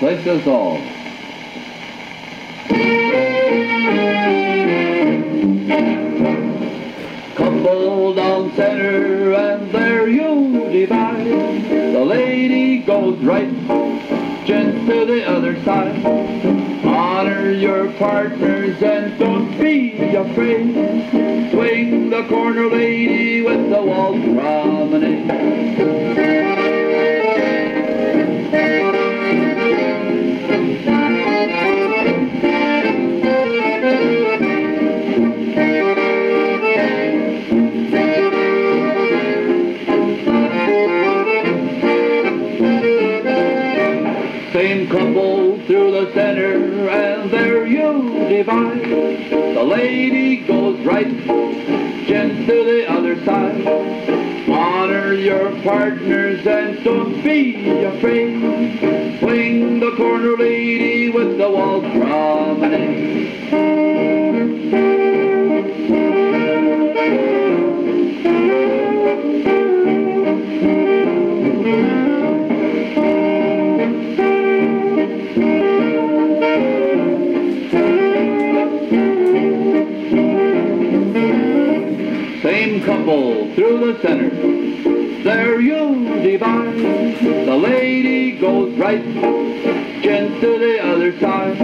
Bless us all. Couple down center and there you divide. The lady goes right, gents to the other side. Honor your partners and don't be afraid. Swing the corner lady with the waltz promenade. The center, and there you divide. The lady goes right, gents to the other side. Honor your partners and don't be afraid. Swing the corner lady with the waltz promenade. Same couple through the center. There you divide. The lady goes right, gents to the other side.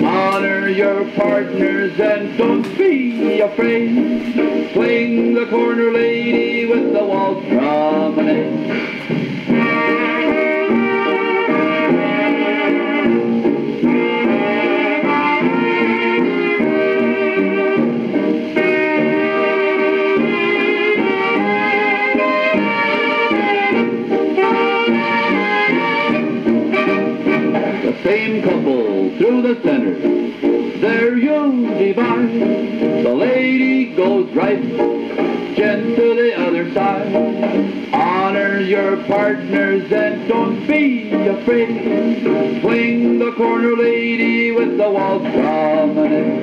Honor your partners and don't be afraid. Swing the corner lady with the waltz promenade. Same couple through the center. There you divide. The lady goes right, gent to the other side. Honor your partners and don't be afraid. Swing the corner lady with the waltz promenade.